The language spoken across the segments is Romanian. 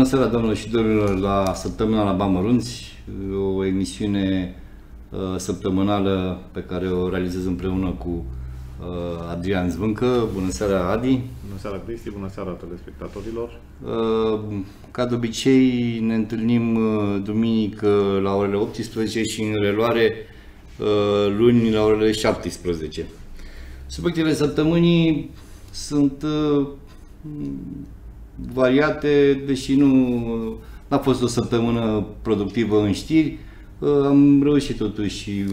Bună seara, domnilor și domnilor, la Săptămâna la Bani Mărunți, o emisiune uh, săptămânală pe care o realizez împreună cu uh, Adrian Zvâncă. Bună seara, Adi! Bună seara, Cristi! Bună seara, telespectatorilor! Uh, ca de obicei, ne întâlnim uh, duminică la orele 18 și în reluare uh, luni la orele 17. Subiectele săptămânii sunt uh, variate, deși nu a fost o săptămână productivă în știri, uh, am reușit totuși,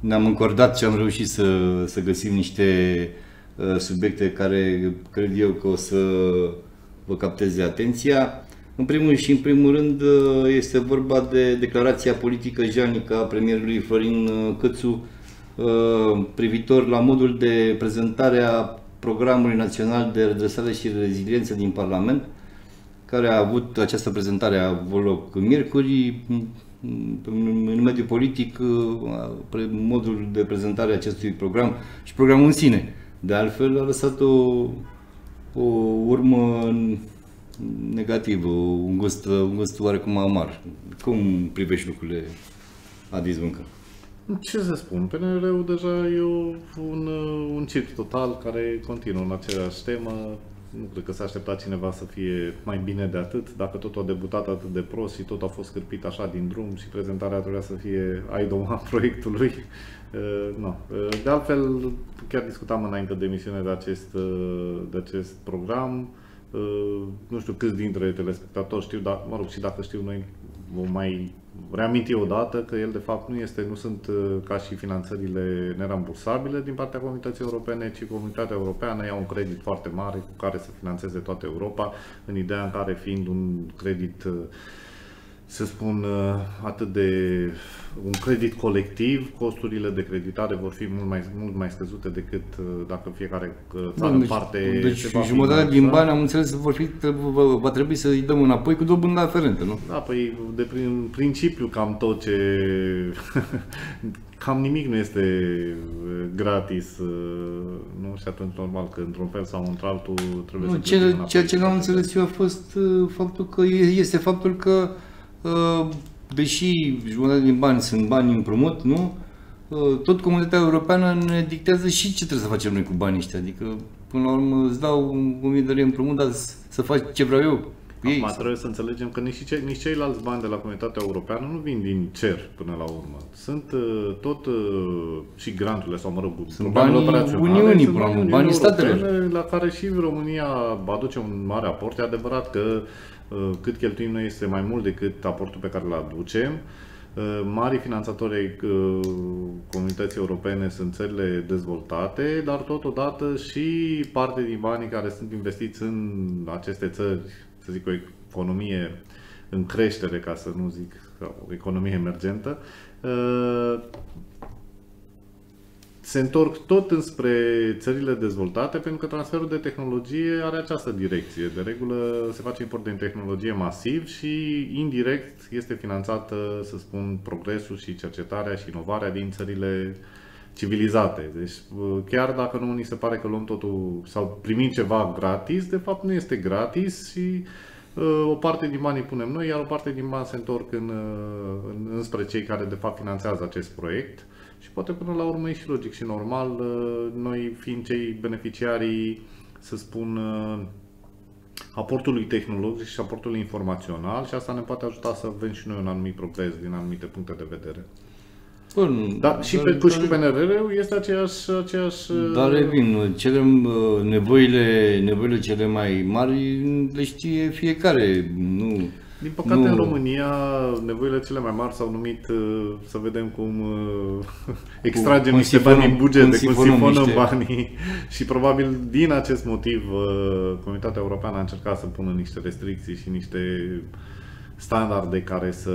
ne-am încordat și am reușit să, să găsim niște uh, subiecte care cred eu că o să vă capteze atenția. În primul și în primul rând uh, este vorba de declarația politică jalnică a premierului Florin Cățu privitor la modul de prezentare a Programului Național de Redresare și Reziliență din Parlament, care a avut această prezentare a avut loc miercuri. În mediul politic, modul de prezentare a acestui program și programul în sine, de altfel, a lăsat o, o urmă negativă, un gust, un gust oarecum amar. Cum privești lucrurile, Adi Zvâncă? Ce să spun, PNR-ul deja e un, un circ total care continuă în aceeași temă. Nu cred că s-a așteptat cineva să fie mai bine de atât, dacă tot a debutat atât de prost și tot a fost scârpit așa din drum și prezentarea trebuia să fie idoma proiectului. Uh, no. uh, de altfel, chiar discutam înainte de emisiune de acest, uh, de acest program. Uh, nu știu câți dintre telespectatori știu, dar mă rog, și dacă știu noi vom mai reaminti odată că el de fapt nu este, nu sunt uh, ca și finanțările nerambursabile din partea Comunității Europene, ci Comunitatea Europeană ia un credit foarte mare cu care să financeze toată Europa, în ideea în care fiind un credit uh, să spun, uh, atât de un credit colectiv, costurile de creditare vor fi mult mai, mult mai scăzute decât uh, dacă fiecare uh, țară în deci, parte... Deci jumătate din bani, am înțeles, vor fi, va, va trebui să-i dăm înapoi cu dobândă aferentă, nu? Da, păi de prin principiu cam tot ce... cam nimic nu este gratis, nu? Și atunci normal că într-un fel sau într-altul trebuie nu, să... Ce, ceea ce n-am înțeles eu a fost faptul că este faptul că Uh, deși jumătate din bani sunt bani împrumut, nu? Uh, tot comunitatea europeană ne dictează și ce trebuie să facem noi cu banii ăștia. Adică, până la urmă, îți dau 1000 de lei împrumut, dar să faci ce vreau eu cu ei. Acum trebuie să înțelegem că nici, ce, nici ceilalți bani de la comunitatea europeană nu vin din cer până la urmă. Sunt uh, tot uh, și granturile sau, mă rog, sunt banii Uniunii, până la urmă, banii statelor. La care și România aduce un mare aport. E adevărat că uh, Uh, cât cheltuim noi este mai mult decât aportul pe care îl aducem. Uh, Mari finanțatori ai uh, comunității europene sunt țările dezvoltate, dar totodată și parte din banii care sunt investiți în aceste țări, să zic o economie în creștere, ca să nu zic o economie emergentă, se întorc tot înspre țările dezvoltate pentru că transferul de tehnologie are această direcție. De regulă se face import de tehnologie masiv și indirect este finanțată, să spun, progresul și cercetarea și inovarea din țările civilizate. Deci chiar dacă nu ni se pare că luăm totul sau primim ceva gratis, de fapt nu este gratis și uh, o parte din bani punem noi, iar o parte din bani se întorc în, uh, în, înspre cei care de fapt finanțează acest proiect și poate până la urmă e și logic și normal, uh, noi fiind cei beneficiarii, să spun, uh, aportului tehnologic și aportului informațional și asta ne poate ajuta să avem și noi un anumit progres din anumite puncte de vedere. Bun, da, și pe, dar, și cu PNR este aceeași, aceeași... Uh, dar revin, cele, nevoile, nevoile cele mai mari le știe fiecare, nu... Din păcate, nu. în România, nevoile cele mai mari s-au numit uh, să vedem cum uh, extragem cum niște bani din bugete, cum sifonăm niște... banii și probabil din acest motiv uh, Comunitatea Europeană a încercat să pună niște restricții și niște standarde care să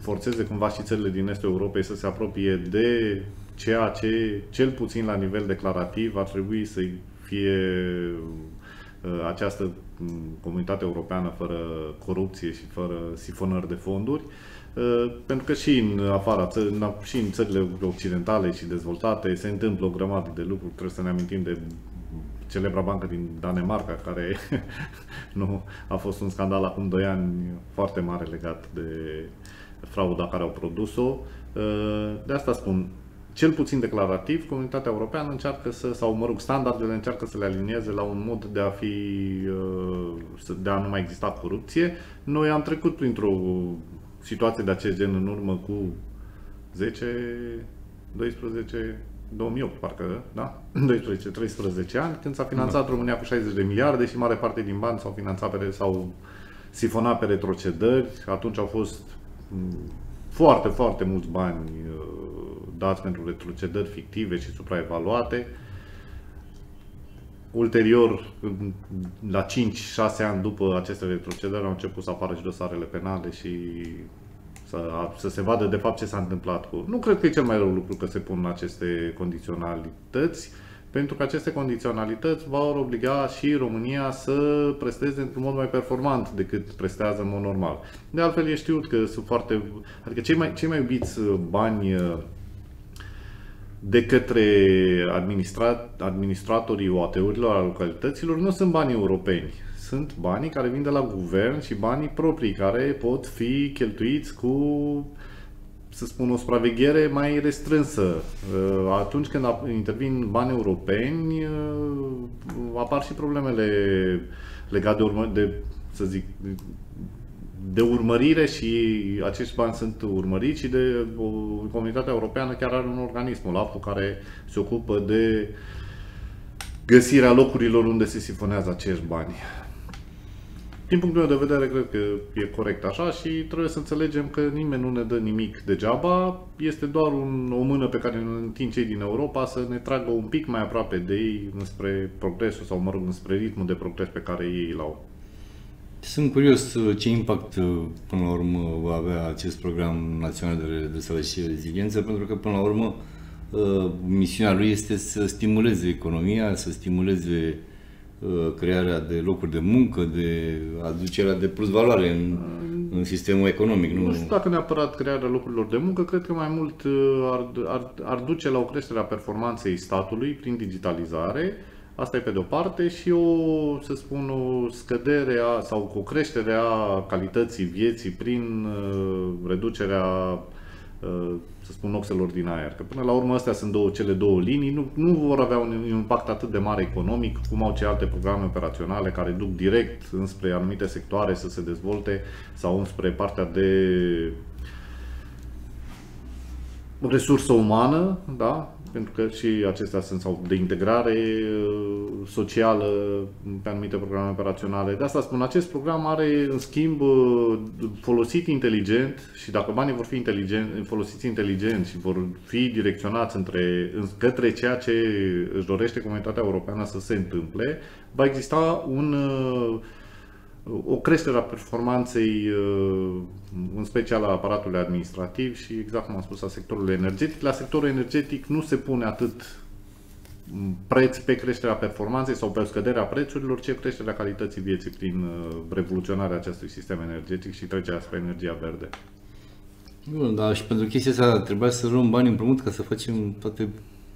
forțeze cumva și țările din estul Europei să se apropie de ceea ce, cel puțin la nivel declarativ, ar trebui să fie această comunitate europeană fără corupție și fără sifonări de fonduri, uh, pentru că și în afara și în țările occidentale și dezvoltate se întâmplă o grămadă de lucruri. Trebuie să ne amintim de celebra bancă din Danemarca, care nu a fost un scandal acum 2 ani foarte mare legat de frauda care au produs-o. De asta spun, cel puțin declarativ, comunitatea europeană încearcă să, sau mă rog, standardele încearcă să le alinieze la un mod de a fi, de a nu mai exista corupție. Noi am trecut printr-o situație de acest gen în urmă cu 10, 12, 2008, parcă, da? 12-13 ani, când s-a finanțat da. România cu 60 de miliarde și mare parte din bani s-au finanțat pe, sau sifonat pe retrocedări. Atunci au fost mm, foarte, foarte mulți bani uh, dați pentru retrocedări fictive și supraevaluate. Ulterior, la 5-6 ani după aceste retrocedări, au început să apară și dosarele penale și să, să se vadă de fapt ce s-a întâmplat cu... Nu cred că e cel mai rău lucru că se pun aceste condiționalități, pentru că aceste condiționalități vor obliga și România să presteze într-un mod mai performant decât prestează în mod normal. De altfel, e știut că sunt foarte... Adică cei mai, cei mai iubiți bani de către administrat, administratorii OAT-urilor, a localităților, nu sunt bani europeni sunt banii care vin de la guvern și banii proprii care pot fi cheltuiți cu să spun, o supraveghere mai restrânsă. Uh, atunci când intervin bani europeni, uh, apar și problemele legate de, urmă, de să zic, de urmărire și acești bani sunt urmăriți și de o comunitatea europeană chiar are un organism, OLAF, care se ocupă de găsirea locurilor unde se sifonează acești bani. Din punctul meu de vedere, cred că e corect așa și trebuie să înțelegem că nimeni nu ne dă nimic degeaba. Este doar un, o mână pe care ne întind cei din Europa să ne tragă un pic mai aproape de ei înspre progresul sau, mă rog, înspre ritmul de progres pe care ei l-au. Sunt curios uh, ce impact uh, până la urmă va avea acest program național de redresare și reziliență, pentru că până la urmă uh, misiunea lui este să stimuleze economia, să stimuleze Uh, crearea de locuri de muncă, de aducerea de plus valoare în, în sistemul economic. Nu... nu știu dacă neapărat crearea locurilor de muncă, cred că mai mult uh, ar, ar, ar duce la o creștere a performanței statului prin digitalizare. Asta e pe de-o parte și o, să spun, o scădere a, sau o creștere a calității vieții prin uh, reducerea uh, să spun, oxelor din aer. Că până la urmă astea sunt două, cele două linii, nu, nu vor avea un impact atât de mare economic cum au ce alte programe operaționale care duc direct înspre anumite sectoare să se dezvolte sau înspre partea de resursă umană, da? Pentru că și acestea sunt sau de integrare uh, socială pe anumite programe operaționale. De asta spun, acest program are, în schimb, uh, folosit inteligent și dacă banii vor fi inteligent, folosiți inteligent și vor fi direcționați între, către ceea ce își dorește comunitatea europeană să se întâmple, va exista un uh, o creștere a performanței, uh, în special a aparatului administrativ și, exact cum am spus, a sectorului energetic. La sectorul energetic nu se pune atât preț pe creșterea performanței sau pe scăderea prețurilor, ci creșterea calității vieții prin uh, revoluționarea acestui sistem energetic și trecerea spre energia verde. Bun, dar și pentru chestia asta trebuia să luăm bani împrumut ca să facem toate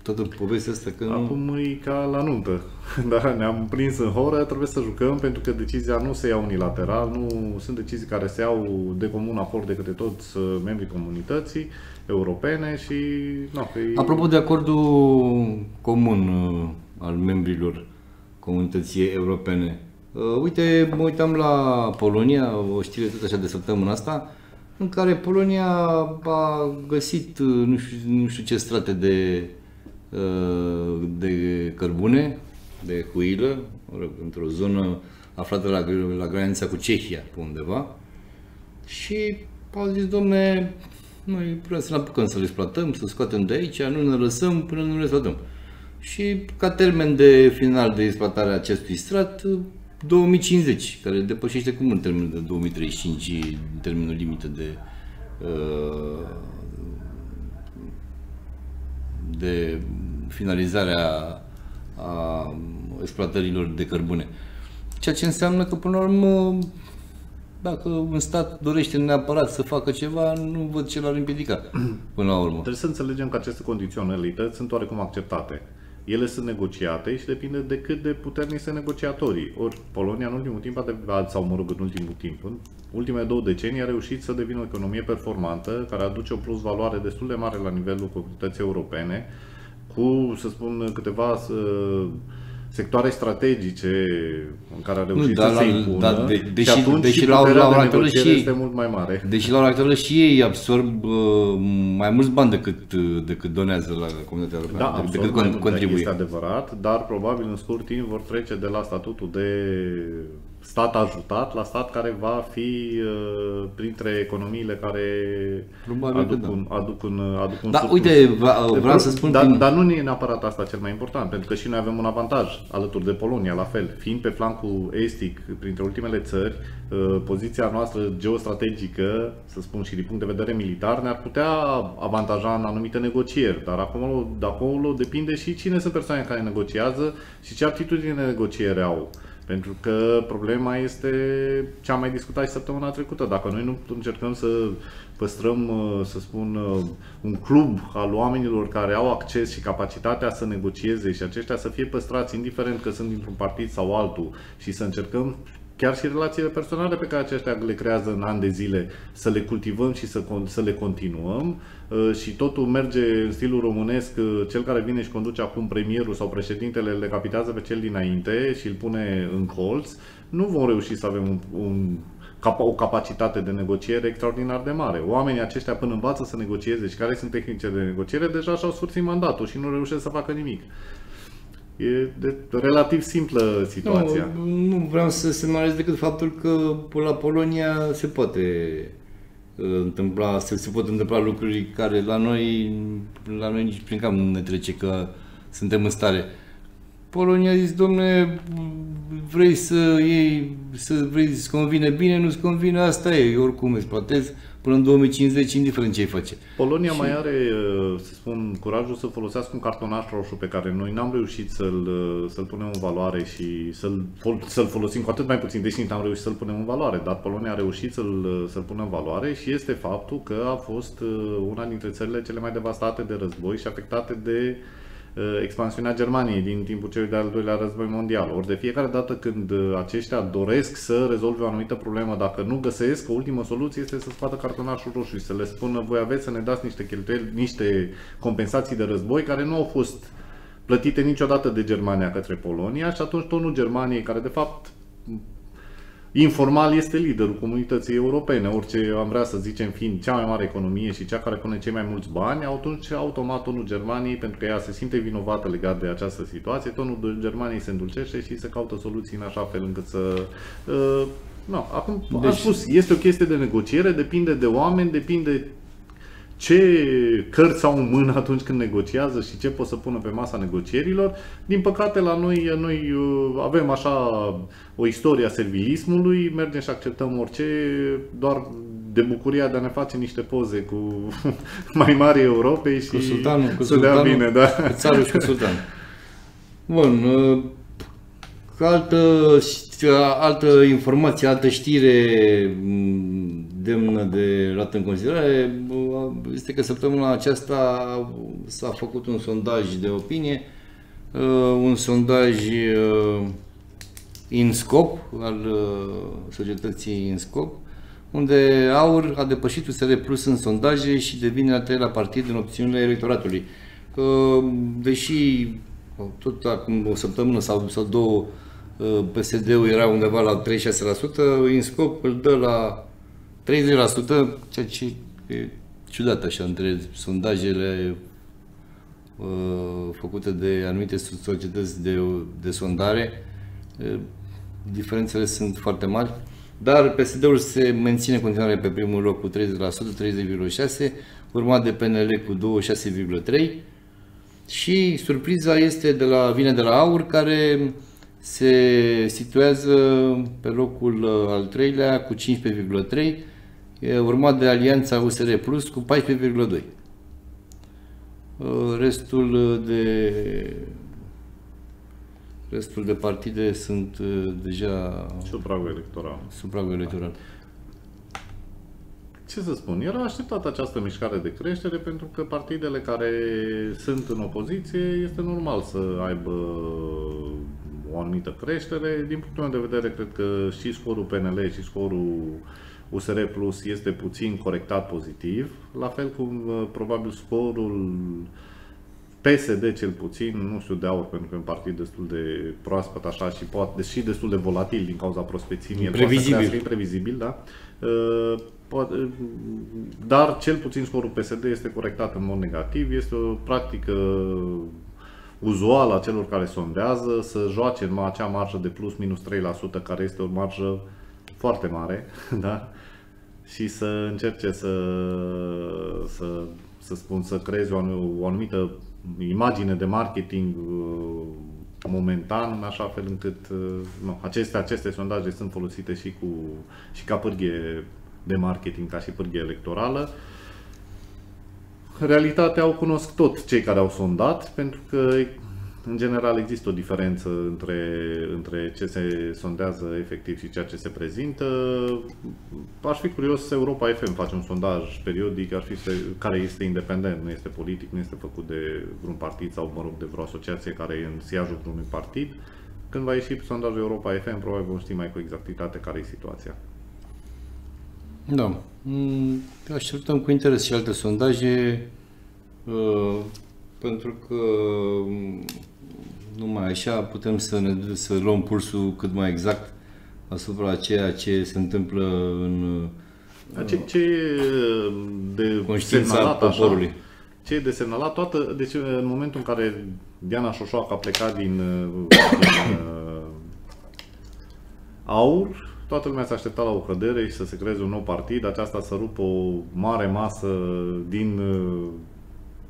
toată povestea asta că Acum nu... e ca la nuntă. Da, ne-am prins în horă, trebuie să jucăm pentru că decizia nu se ia unilateral, nu sunt decizii care se iau de comun acord de către toți uh, membrii comunității europene și... No, că e... Apropo de acordul comun uh, al membrilor comunității europene, uh, uite, mă uitam la Polonia, o știre tot așa de săptămâna asta, în care Polonia a găsit nu știu, nu știu ce strate de de cărbune, de huilă, într-o zonă aflată la, la granița cu Cehia, pe undeva. Și au zis, domne, noi până să ne apucăm să le exploatăm, să scoatem de aici, nu ne lăsăm până nu le exploatăm. Și ca termen de final de exploatare a acestui strat, 2050, care depășește cum în termenul de 2035, termenul limită de uh, de finalizarea a exploatărilor de cărbune. Ceea ce înseamnă că, până la urmă, dacă un stat dorește neapărat să facă ceva, nu văd ce l-ar împiedica până la urmă. Trebuie să înțelegem că aceste condiționalități sunt oarecum acceptate. Ele sunt negociate și depinde de cât de puternici sunt negociatorii. Ori Polonia în ultimul timp, a sau mă rog, în ultimul timp, în ultimele două decenii a reușit să devină o economie performantă, care aduce o plus valoare destul de mare la nivelul comunității europene, cu, să spun, câteva uh, sectoare strategice în care a reușit nu, să se impună da, de, deși, și atunci deși și la, la, la de și ei, este mult mai mare. Deși la ora actuală și ei absorb uh, mai mulți bani decât, uh, decât donează la comunitatea europeană, da, decât con, contribuie. Este adevărat, dar probabil în scurt timp vor trece de la statutul de stat ajutat la stat care va fi uh, printre economiile care Probabil aduc, da. un, aduc un aduc un Da, surplus. uite, vreau să spun dar, prin... dar nu e neapărat asta cel mai important, pentru că și noi avem un avantaj alături de Polonia, la fel. Fiind pe flancul estic, printre ultimele țări, uh, poziția noastră geostrategică, să spun și din punct de vedere militar, ne-ar putea avantaja în anumite negocieri, dar acolo, de acolo depinde și cine sunt persoanele care negociază și ce aptitudine de negociere au. Pentru că problema este ce am mai discutat și săptămâna trecută. Dacă noi nu încercăm să păstrăm, uh, să spun, uh, un club al oamenilor care au acces și capacitatea să negocieze și aceștia să fie păstrați, indiferent că sunt dintr-un partid sau altul, și să încercăm chiar și relațiile personale pe care aceștia le creează în ani de zile, să le cultivăm și să, să le continuăm uh, și totul merge în stilul românesc, uh, cel care vine și conduce acum premierul sau președintele le capitează pe cel dinainte și îl pune în colț, nu vom reuși să avem un, un o capacitate de negociere extraordinar de mare. Oamenii aceștia până învață să negocieze și care sunt tehnice de negociere, deja și-au sfârșit mandatul și nu reușesc să facă nimic. E de relativ simplă situația. Nu, nu vreau să semnalez decât faptul că la Polonia se poate uh, întâmpla, se, se pot întâmpla lucruri care la noi, la noi nici prin cap nu ne trece că suntem în stare. Polonia a zis, domne, vrei să iei, să vrei să convine bine, nu-ți convine, asta e, oricum îți plătesc până în 2050, indiferent ce face. Polonia și... mai are, uh, să spun, curajul să folosească un cartonaș roșu pe care noi n-am reușit să-l, uh, să-l punem în valoare și să-l, să-l folosim cu atât mai puțin, deși n-am reușit să-l punem în valoare, dar Polonia a reușit să-l, uh, să-l pună în valoare și este faptul că a fost una dintre țările cele mai devastate de război și afectate de uh, Uh, expansiunea Germaniei din timpul celui de-al doilea război mondial. Ori de fiecare dată când uh, aceștia doresc să rezolve o anumită problemă, dacă nu găsesc, o ultimă soluție este să scoată cartonașul roșu și să le spună voi aveți să ne dați niște cheltuieli, niște compensații de război care nu au fost plătite niciodată de Germania către Polonia și atunci tonul Germaniei, care de fapt informal este liderul comunității europene. Orice am vrea să zicem fiind cea mai mare economie și cea care pune cei mai mulți bani, atunci automat tonul Germaniei, pentru că ea se simte vinovată legat de această situație, tonul Germaniei se îndulcește și se caută soluții în așa fel încât să... Uh, no, acum deci... am spus, este o chestie de negociere, depinde de oameni, depinde ce cărți au în mână atunci când negociază și ce pot să pună pe masa negocierilor. Din păcate, la noi, noi uh, avem așa o istorie a servilismului, mergem și acceptăm orice, doar de bucuria de a ne face niște poze cu mai mari Europei și cu sultanul, cu să sultanul, bine, da. Cu țarul și cu sultanul. Bun, uh, altă, altă informație, altă știre mm, demnă de luat în considerare este că săptămâna aceasta s-a făcut un sondaj de opinie, uh, un sondaj uh, in scop al uh, societății in scop, unde AUR a depășit USR Plus în sondaje și devine al treilea partid în opțiunile electoratului. Deși tot acum o săptămână sau, sau două PSD-ul era undeva la 36%, în scop îl dă la 30%, ceea ce e ciudat așa între sondajele uh, făcute de anumite societăți de, de sondare. Uh, diferențele sunt foarte mari, dar PSD-ul se menține în continuare pe primul loc cu 30%, 30,6%, urmat de PNL cu 26,3% și surpriza este de la, vine de la AUR, care se situează pe locul uh, al treilea cu 15,3%, urmat de alianța USR Plus cu 14,2. Restul de restul de partide sunt deja sub pragul electoral. Sub pragul electoral. ce să spun, era așteptată această mișcare de creștere pentru că partidele care sunt în opoziție este normal să aibă o anumită creștere. Din punctul meu de vedere, cred că și scorul PNL și scorul USR Plus este puțin corectat pozitiv, la fel cum uh, probabil scorul PSD cel puțin, nu știu de aur, pentru că e un partid destul de proaspăt așa și poate, deși destul de volatil din cauza prospețimii. Imprevizibil. Imprevizibil, da. Uh, poate, dar cel puțin scorul PSD este corectat în mod negativ. Este o practică uzuală a celor care sondează să joace în acea marjă de plus minus 3%, care este o marjă foarte mare, da? și să încerce să, să, să spun, să creezi o, o anumită imagine de marketing uh, momentan, în așa fel încât uh, nu, aceste, aceste sondaje sunt folosite și, cu, și ca pârghie de marketing, ca și pârghie electorală. Realitatea au cunosc tot cei care au sondat, pentru că în general există o diferență între, între ce se sondează efectiv și ceea ce se prezintă. Aș fi curios, Europa FM face un sondaj periodic ar fi, care este independent, nu este politic, nu este făcut de vreun partid sau, mă rog, de vreo asociație care e în siajul vreunui partid. Când va ieși sondajul Europa FM, probabil vom ști mai cu exactitate care e situația. Da. Mm, așteptăm cu interes și alte sondaje, uh, pentru că mm, numai așa putem să, ne, să luăm pulsul cât mai exact asupra ceea ce se întâmplă în ce, ce e de conștiința poporului. Așa, ce e de semnalat, toată, deci în momentul în care Diana Șoșoacă a plecat din, din uh, aur, toată lumea s-a așteptat la o cădere și să se creeze un nou partid, aceasta să rupă o mare masă din uh,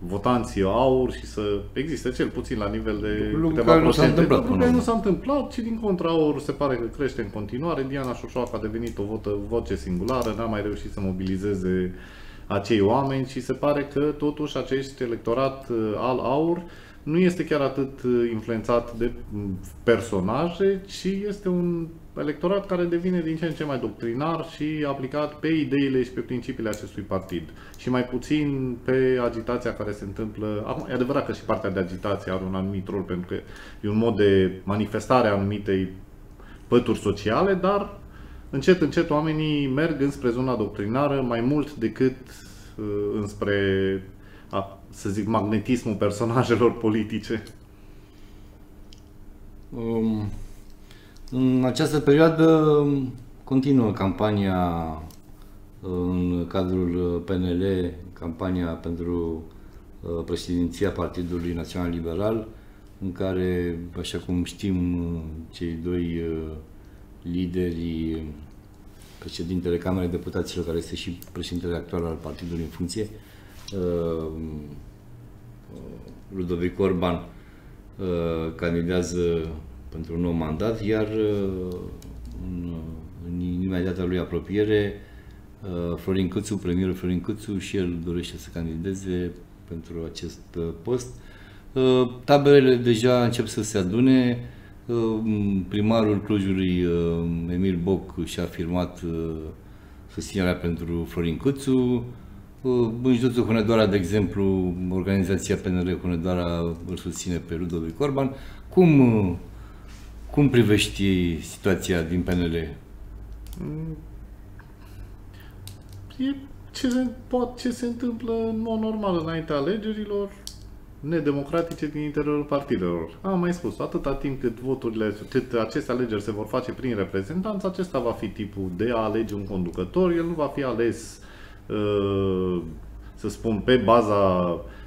votanții aur și să existe cel puțin la nivel de Lucru câteva care procente. Nu s-a întâmplat, Lucru nu s-a întâmplat și din contra aur se pare că crește în continuare. Diana Șoșoacă a devenit o votă, voce singulară, n-a mai reușit să mobilizeze acei oameni și se pare că totuși acest electorat uh, al aur nu este chiar atât uh, influențat de mm, personaje, ci este un electorat care devine din ce în ce mai doctrinar și aplicat pe ideile și pe principiile acestui partid și mai puțin pe agitația care se întâmplă. Acum, e adevărat că și partea de agitație are un anumit rol pentru că e un mod de manifestare a anumitei pături sociale, dar încet, încet oamenii merg înspre zona doctrinară mai mult decât uh, înspre, a, să zic, magnetismul personajelor politice. Um, în această perioadă continuă campania în cadrul PNL, campania pentru uh, președinția Partidului Național Liberal, în care, așa cum știm, cei doi uh, lideri, președintele Camerei Deputaților, care este și președintele actual al partidului în funcție, uh, Ludovic Orban, candidează pentru un nou mandat, iar uh, în, în imediata lui apropiere, uh, Florin Câțu, premierul Florin Câțu, și el dorește să candideze pentru acest uh, post. Taberele deja încep să se adune. Primarul Clujului, Emil Boc, și-a afirmat susținerea pentru Florin Câțu. În județul Hunedoara, de exemplu, organizația PNR Hunedoara îl susține pe Ludovic Orban. Cum cum privești situația din PNL? E ce se, poate, ce se întâmplă în mod normal înaintea alegerilor nedemocratice din interiorul partidelor. Am mai spus, atâta timp cât voturile, cât aceste alegeri se vor face prin reprezentanță, acesta va fi tipul de a alege un conducător, el nu va fi ales, uh, să spun, pe baza pe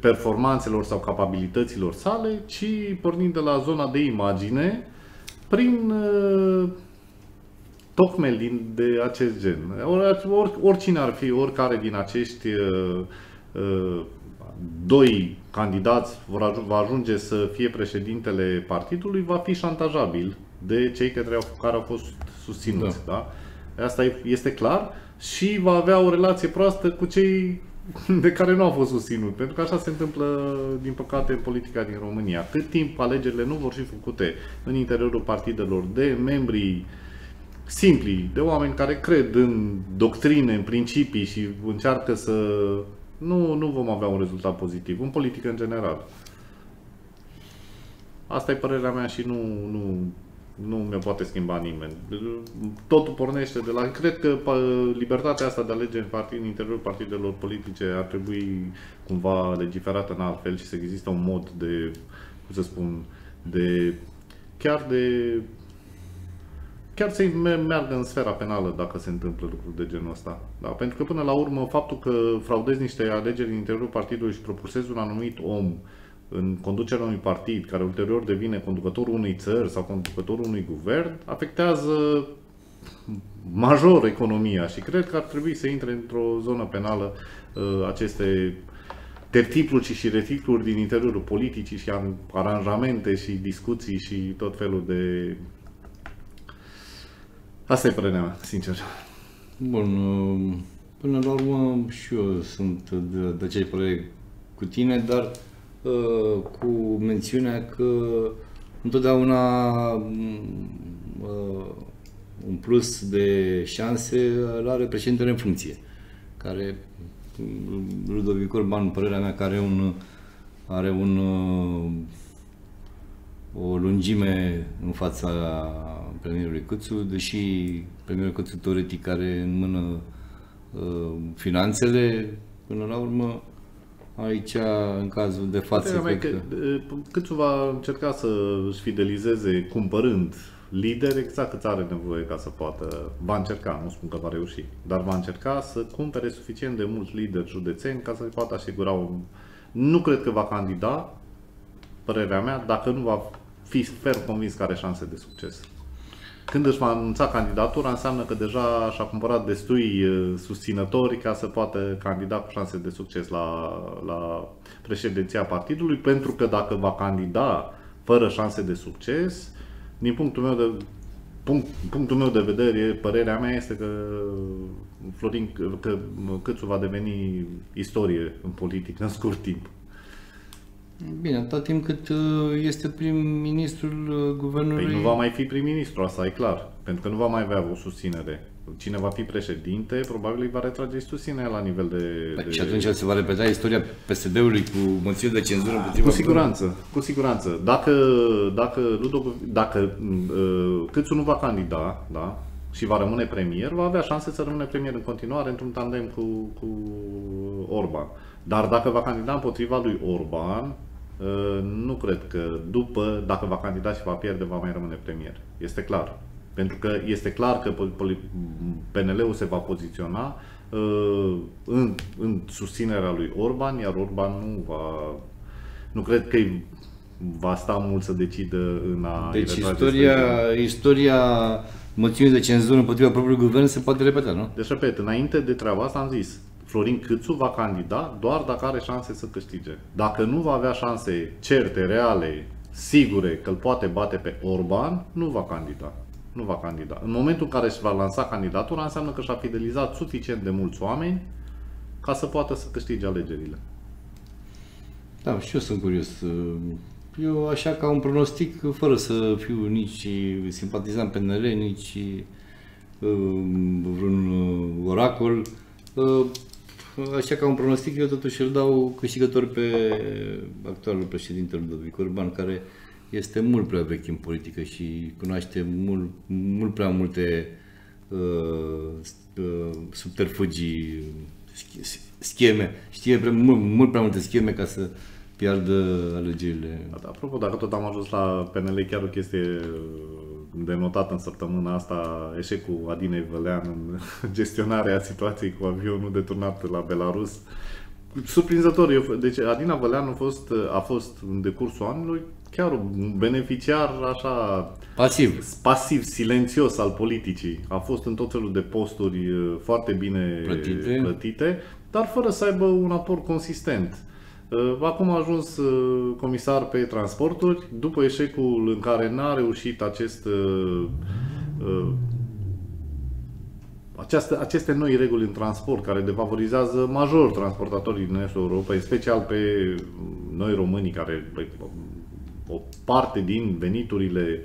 performanțelor sau capabilităților sale, ci pornind de la zona de imagine, prin uh, tocmel din, de acest gen. Or, or, oricine ar fi, oricare din acești uh, uh, doi candidați vor, va ajunge să fie președintele partidului, va fi șantajabil de cei care au, care au fost susținuți. Da. Da? Asta este clar și va avea o relație proastă cu cei de care nu au fost susținut. Pentru că așa se întâmplă, din păcate, în politica din România. Cât timp alegerile nu vor fi făcute în interiorul partidelor de membrii simpli, de oameni care cred în doctrine, în principii și încearcă să... Nu, nu vom avea un rezultat pozitiv, în politică în general. Asta e părerea mea și nu, nu, nu mi poate schimba nimeni. Totul pornește de la... Cred că libertatea asta de a alege în, partid, în interiorul partidelor politice ar trebui cumva legiferată în alt fel și să există un mod de, cum să spun, de chiar de chiar să-i meargă în sfera penală dacă se întâmplă lucruri de genul ăsta. Da? Pentru că până la urmă faptul că fraudezi niște alegeri în interiorul partidului și propusezi un anumit om în conducerea unui partid care ulterior devine conducătorul unei țări sau conducătorul unui guvern, afectează major economia și cred că ar trebui să intre într-o zonă penală uh, aceste tertipluri și retipluri din interiorul politicii și aranjamente și discuții și tot felul de... Asta e părerea mea, sincer. Bun, uh, până la urmă și eu sunt de, de aceeași părere cu tine, dar uh, cu mențiunea că întotdeauna uh, un plus de șanse îl are președintele în funcție, care Ludovic Orban, părerea mea, care are un, are un, o lungime în fața premierului Cățu, deși premierul Cățu teoretic are în mână uh, finanțele, până la urmă aici, în cazul de față... Cred că, că Câțu va încerca să își fidelizeze cumpărând lider exact cât are nevoie ca să poată, va încerca, nu spun că va reuși, dar va încerca să cumpere suficient de mulți lideri județeni ca să poată asigura un... Nu cred că va candida, părerea mea, dacă nu va fi ferm convins că are șanse de succes. Când își va anunța candidatura, înseamnă că deja și-a cumpărat destui uh, susținători ca să poată candida cu șanse de succes la, la președinția partidului, pentru că dacă va candida fără șanse de succes, din punctul meu de punct, punctul meu de vedere, părerea mea este că Florin că Câțu va deveni istorie în politică în scurt timp. Bine, atât timp cât uh, este prim-ministrul uh, guvernului... Păi nu va mai fi prim-ministru, asta e clar. Pentru că nu va mai avea o susținere cine va fi președinte, probabil îi va retrage susținerea la nivel de, păi, de... Și atunci se va repeta istoria PSD-ului cu moțiuni de cenzură împotriva... Cu siguranță, cu siguranță. Dacă, dacă, Ludo, dacă uh, Câțu nu va candida, da, și va rămâne premier, va avea șanse să rămâne premier în continuare într-un tandem cu, cu Orban. Dar dacă va candida împotriva lui Orban, uh, nu cred că după, dacă va candida și va pierde, va mai rămâne premier. Este clar. Pentru că este clar că PNL-ul se va poziționa uh, în, în susținerea lui Orban, iar Orban nu va. Nu cred că va sta mult să decidă în a. Deci istoria, istoria moțiunii de cenzură împotriva propriului guvern se poate repeta, nu? Deci, repet, înainte de treaba asta am zis, Florin Câțu va candida doar dacă are șanse să câștige. Dacă nu va avea șanse certe, reale, sigure că îl poate bate pe Orban, nu va candida nu va candida. În momentul în care își va lansa candidatura, înseamnă că și-a fidelizat suficient de mulți oameni ca să poată să câștige alegerile. Da, și eu sunt curios. Eu, așa ca un pronostic, fără să fiu nici simpatizant PNL, nici uh, vreun uh, oracol, uh, așa ca un pronostic, eu totuși îl dau câștigător pe actualul președinte Ludovic Orban, care uh, este mult prea vechi în politică și cunoaște mult, mult prea multe uh, uh, subterfugii, scheme, știe prea, mult, mult prea multe scheme ca să piardă alegerile. Apropo, dacă tot am ajuns la PNL, chiar o chestie uh, denotată în săptămâna asta, eșecul Adinei Vălean în gestionarea situației cu avionul deturnat la Belarus. Surprinzător, eu, deci Adina Vălean a fost, a fost în decursul anului chiar un beneficiar așa... Pasiv. Pasiv, silențios al politicii. A fost în tot felul de posturi uh, foarte bine plătite, plătite dar fără să aibă un aport consistent. Uh, acum a ajuns uh, comisar pe transporturi, după eșecul în care n-a reușit acest această, aceste noi reguli în transport care defavorizează major transportatorii din Estul Europei, în special pe noi românii care o parte din veniturile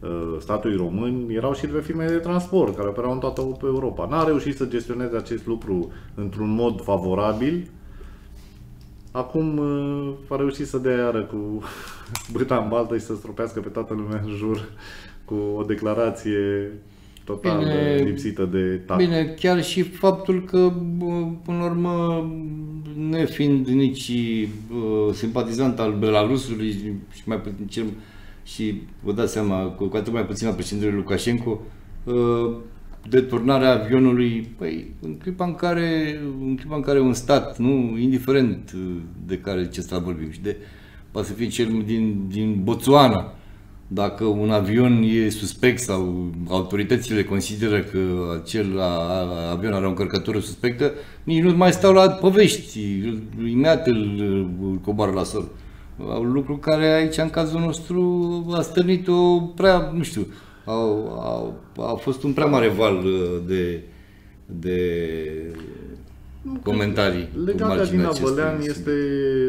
uh, statului român erau și de firme de transport care operau în toată Europa. N-a reușit să gestioneze acest lucru într-un mod favorabil. Acum uh, a reușit să dea iară cu bâta în baltă și să stropească pe toată lumea în jur cu o declarație total bine, lipsită de tact. Bine, chiar și faptul că, până la urmă, nefiind nici uh, simpatizant al Belarusului și mai puțin cel și vă dați seama, cu, cu atât mai puțin al președintelui Lukashenko, uh, deturnarea avionului, păi, în clipa în care, în clipa în care un stat, nu, indiferent de care ce stat vorbim, și de, poate să fie cel din, din Botswana, dacă un avion e suspect sau autoritățile consideră că acel avion are o încărcătură suspectă, nici nu mai stau la povești, imediat îl, coboară la sol. Lucru care aici, în cazul nostru, a stârnit o prea, nu știu, a, a, a fost un prea mare val de, de comentarii. Legația din Avălean este,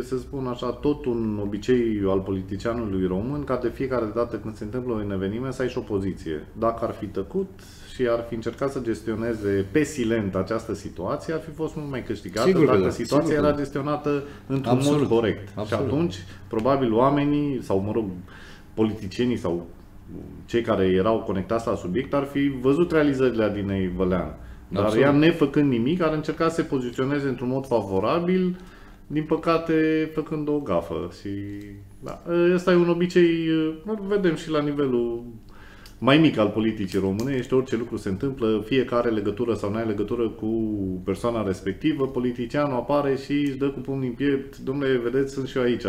să spun așa, tot un obicei al politicianului român ca de fiecare dată când se întâmplă un eveniment să ai și o poziție. Dacă ar fi tăcut și ar fi încercat să gestioneze pe silent această situație, ar fi fost mult mai câștigată sigur dacă da, situația era gestionată într-un Absolut. mod corect. Absolut. Și atunci, probabil oamenii, sau mă rog, politicienii sau cei care erau conectați la subiect ar fi văzut realizările din Vălean. Dar Absolut. ea, nefăcând nimic, ar încerca să se poziționeze într-un mod favorabil, din păcate făcând o gafă. Și da, ăsta e un obicei, vedem și la nivelul mai mic al politicii românești, orice lucru se întâmplă, fie că are legătură sau nu are legătură cu persoana respectivă, politicianul apare și își dă cu pumnii în piept, domnule, vedeți, sunt și eu aici,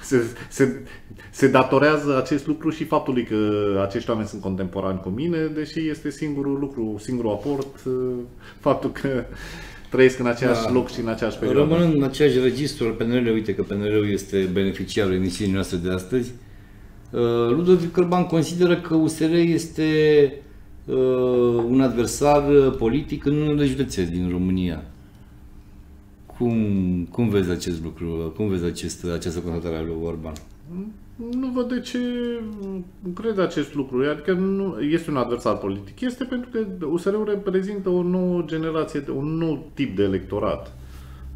se, se, se datorează acest lucru și faptului că acești oameni sunt contemporani cu mine, deși este singurul lucru, singurul aport, uh, faptul că trăiesc în același da. loc și în aceeași perioadă. Rămânând în același registru al PNL, uite că PNL-ul este beneficiarul emisiunii noastre de astăzi, uh, Ludovic Cărban consideră că USR este uh, un adversar politic în unele județe din România. Cum, cum vezi acest lucru? Cum vezi acest, această constatare a lui Orban? Nu văd de ce cred acest lucru. Adică nu este un adversar politic. Este pentru că USR-ul reprezintă o nouă generație, un nou tip de electorat.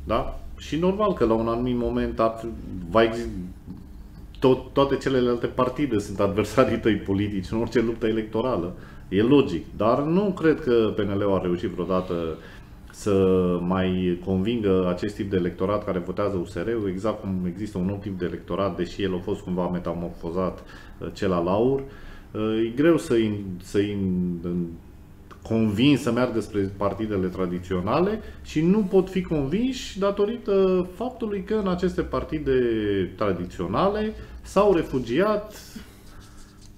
Da? Și normal că la un anumit moment ar, va exista, tot, toate celelalte partide sunt adversarii tăi politici în orice luptă electorală. E logic. Dar nu cred că PNL-ul a reușit vreodată să mai convingă acest tip de electorat care votează USR-ul, exact cum există un nou tip de electorat, deși el a fost cumva metamorfozat uh, cel al aur. Uh, e greu să-i, să-i convin să meargă spre partidele tradiționale și nu pot fi convinși datorită faptului că în aceste partide tradiționale s-au refugiat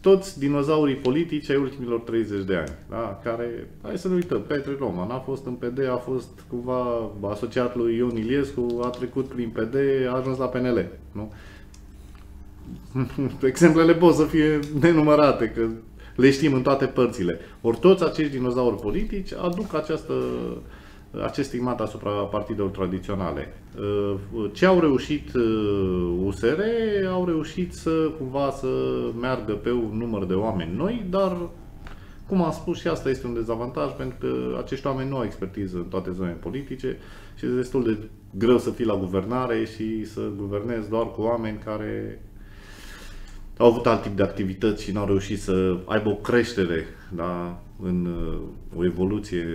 toți dinozaurii politici ai ultimilor 30 de ani, da? care, hai să nu uităm, Petre Roman a fost în PD, a fost cumva asociat lui Ion Iliescu, a trecut prin PD, a ajuns la PNL, nu? Exemplele pot să fie nenumărate, că le știm în toate părțile. Ori toți acești dinozauri politici aduc această acest stigmat asupra partidelor tradiționale. Uh, ce au reușit USR? Uh, au reușit să cumva să meargă pe un număr de oameni noi, dar cum am spus și asta este un dezavantaj pentru că acești oameni nu au expertiză în toate zonele politice și este destul de greu să fii la guvernare și să guvernezi doar cu oameni care au avut alt tip de activități și n-au reușit să aibă o creștere da, în uh, o evoluție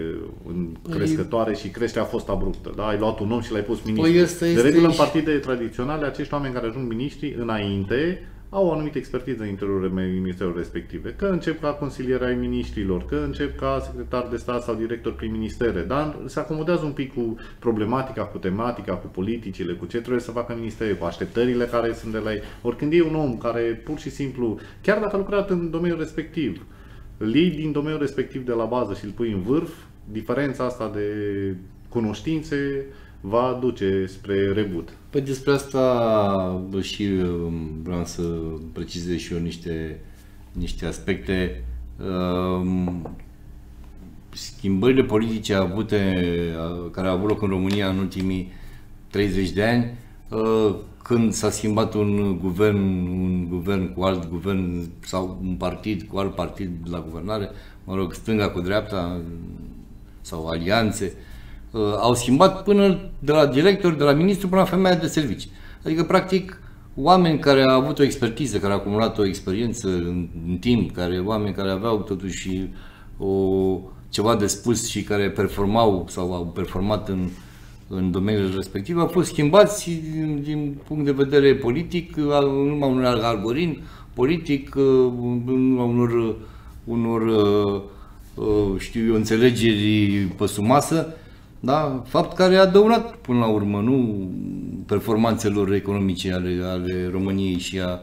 în păi- crescătoare și creșterea a fost abruptă. Da? Ai luat un om și l-ai pus ministru. Păi este, este de regulă, în partide tradiționale, acești oameni care ajung miniștri înainte au o anumită expertiză în interiorul ministerului respective. Că încep ca consilier ai miniștrilor, că încep ca secretar de stat sau director prin ministere, dar se acomodează un pic cu problematica, cu tematica, cu politicile, cu ce trebuie să facă ministerul, cu așteptările care sunt de la ei. Oricând e un om care pur și simplu, chiar dacă a lucrat în domeniul respectiv, îl iei din domeniul respectiv de la bază și îl pui în vârf, diferența asta de cunoștințe va duce spre reboot. Păi despre asta și um, vreau să precizez și eu niște, niște aspecte. Um, schimbările politice avute, care au avut loc în România în ultimii 30 de ani, uh, când s-a schimbat un guvern, un guvern cu alt guvern sau un partid cu alt partid la guvernare, mă rog, stânga cu dreapta sau alianțe, uh, au schimbat până de la director, de la ministru până la femeia de servici. Adică, practic, oameni care au avut o expertiză, care au acumulat o experiență în, în timp, care oameni care aveau totuși o, ceva de spus și care performau sau au performat în, în domeniul respectiv, au fost schimbați din, din punct de vedere politic, în urma unui algoritm politic, în urma unor, unor știu eu, înțelegeri pe sumasă, da? fapt care a dăunat până la urmă, nu performanțelor economice ale, ale României și a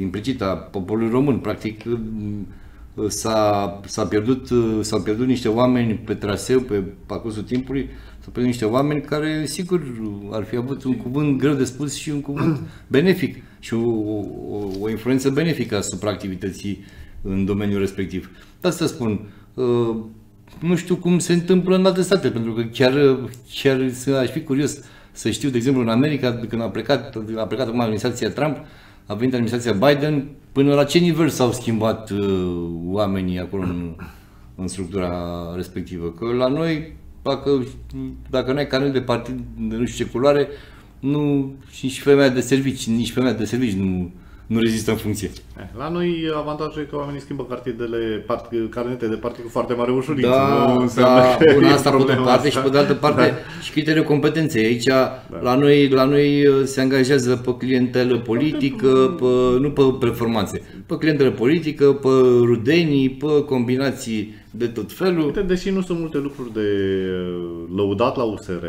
implicit a poporului român. Practic s-a, s-a pierdut, s-au pierdut niște oameni pe traseu, pe parcursul timpului, s-au pierdut niște oameni care, sigur, ar fi avut un cuvânt greu de spus și un cuvânt benefic și o, o, o influență benefică asupra activității în domeniul respectiv. Asta spun, uh, nu știu cum se întâmplă în alte state, pentru că chiar, chiar aș fi curios să știu, de exemplu, în America, când a plecat, a plecat acum administrația Trump, a venit administrația Biden, până la ce nivel s-au schimbat uh, oamenii acolo în, în structura respectivă. Că la noi, dacă, dacă nu ai carnet de partid de nu știu ce culoare, nu, și nici femeia de servici, nici femeia de servici nu, nu rezistă în funcție. Eh, la noi avantajul e că oamenii schimbă cartidele, part, carnete de partid cu foarte mare ușurință. Da, nu da, bun, asta pe de parte și pe de altă parte da. și criteriul competenței. Aici da. la, noi, la noi uh, se angajează pe clientelă politică, pe, nu pe performanțe, pe clientelă politică, pe rudenii, pe combinații de tot felul. Uite, deși nu sunt multe lucruri de uh, lăudat la USR,